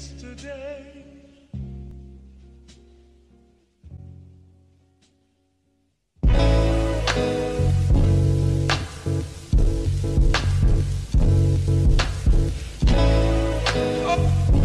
yesterday. Oh.